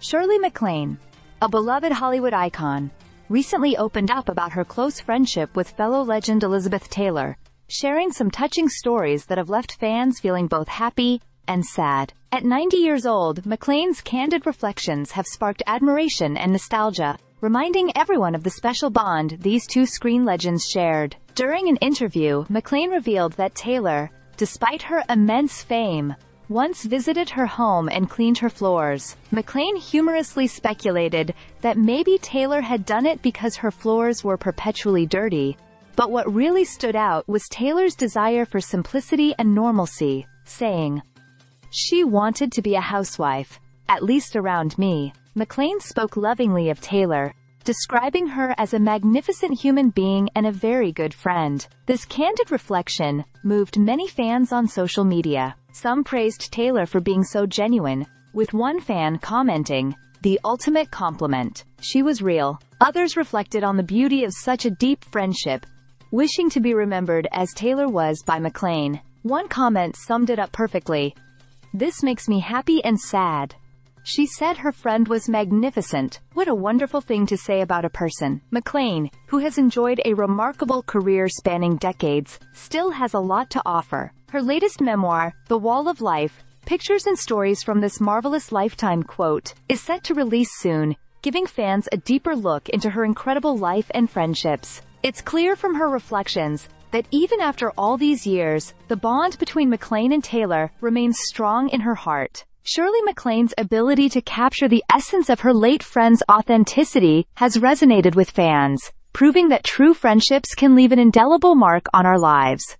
Shirley MacLaine, a beloved Hollywood icon, recently opened up about her close friendship with fellow legend Elizabeth Taylor, sharing some touching stories that have left fans feeling both happy and sad. At 90 years old, MacLaine's candid reflections have sparked admiration and nostalgia, reminding everyone of the special bond these two screen legends shared. During an interview, MacLaine revealed that Taylor, despite her immense fame, once visited her home and cleaned her floors. MacLaine humorously speculated that maybe Taylor had done it because her floors were perpetually dirty. But what really stood out was Taylor's desire for simplicity and normalcy, saying, She wanted to be a housewife, at least around me. MacLaine spoke lovingly of Taylor, describing her as a magnificent human being and a very good friend. This candid reflection moved many fans on social media. Some praised Taylor for being so genuine, with one fan commenting, the ultimate compliment. She was real. Others reflected on the beauty of such a deep friendship, wishing to be remembered as Taylor was by MacLaine. One comment summed it up perfectly. This makes me happy and sad. She said her friend was magnificent. What a wonderful thing to say about a person. MacLaine, who has enjoyed a remarkable career spanning decades, still has a lot to offer. Her latest memoir, The Wall of Life, Pictures and Stories from This Marvelous Lifetime quote, is set to release soon, giving fans a deeper look into her incredible life and friendships. It's clear from her reflections that even after all these years, the bond between MacLaine and Taylor remains strong in her heart. Shirley MacLaine's ability to capture the essence of her late friend's authenticity has resonated with fans, proving that true friendships can leave an indelible mark on our lives.